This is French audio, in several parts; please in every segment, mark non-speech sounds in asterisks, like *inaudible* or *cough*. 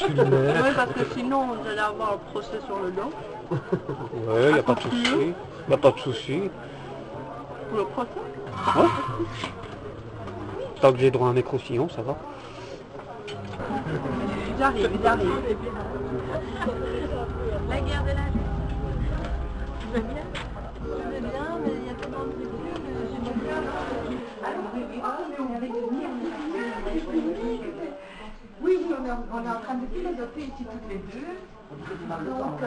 Oui, parce que sinon, vous allez avoir un procès sur le dos. *laughs* Ouais, il n'y a pas de souci. Il n'y a pas de souci. Pour le procès. Ouais. Tant que j'ai droit à un écroussillon, ça va. J'arrive, j'arrive. La guerre de la Tu vas bien? Je vais bien, mais il y a tellement de trucs que j'ai Oui, oui, on est, en- on est en train de philosopher ici toutes les deux. Donc, euh,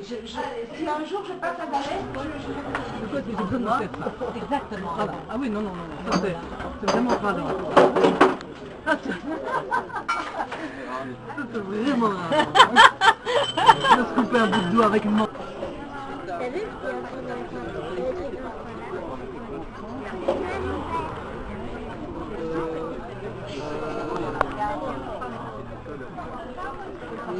je, je, si un jour je passe à Valais, je, je, Exactement. Ah, ah oui, non, non, non. Ça, c'est c'est vraiment pas. Ça, c'est... Vraiment... Je vais se couper un bout de doigt avec une main. T'as vu qu'il y a un truc dans le coin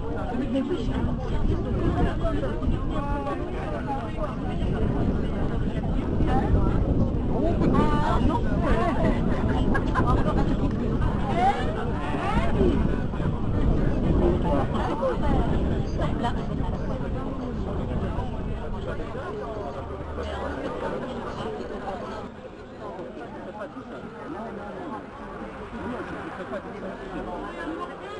gens... Euh...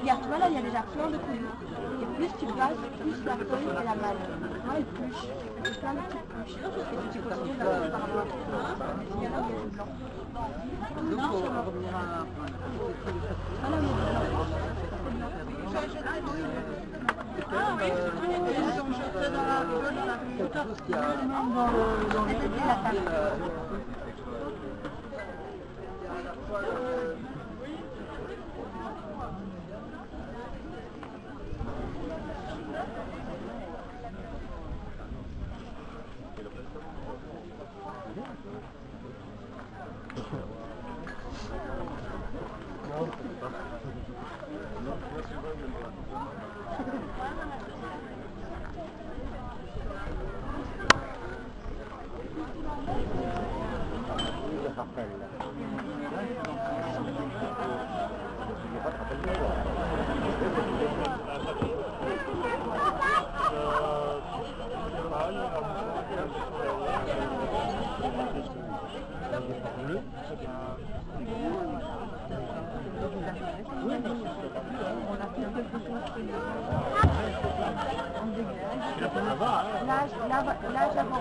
regarde, tu vois là, il y a déjà plein de couleurs. Et plus tu passes, plus la feuille elle a mal. Moi, elle pluche. Plein de petites pluches. Et tu continues par à Il y en a revenir à... Ah non, Ah oui, ils dans la... Dans. Dans Thank you. Là j'avance.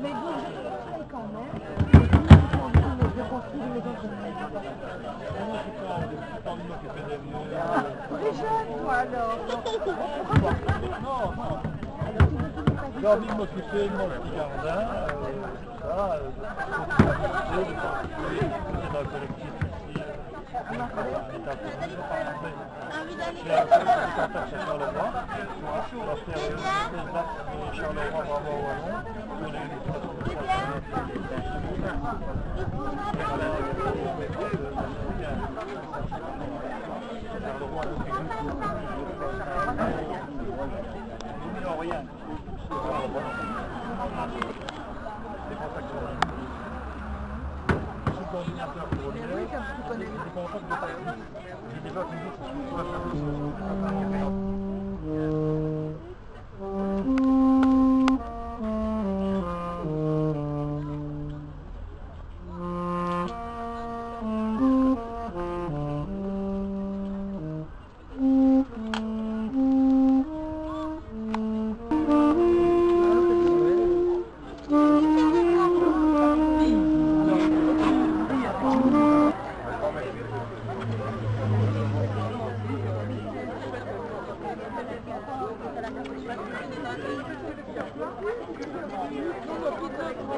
Mais je conseille quand même. De construire les autres Très jeune, toi, alors. *laughs* J'ai envie de m'occuper de mon petit jardin, euh, voilà, euh, de de de de Charleroi. Voilà, 감사합니다.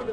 Je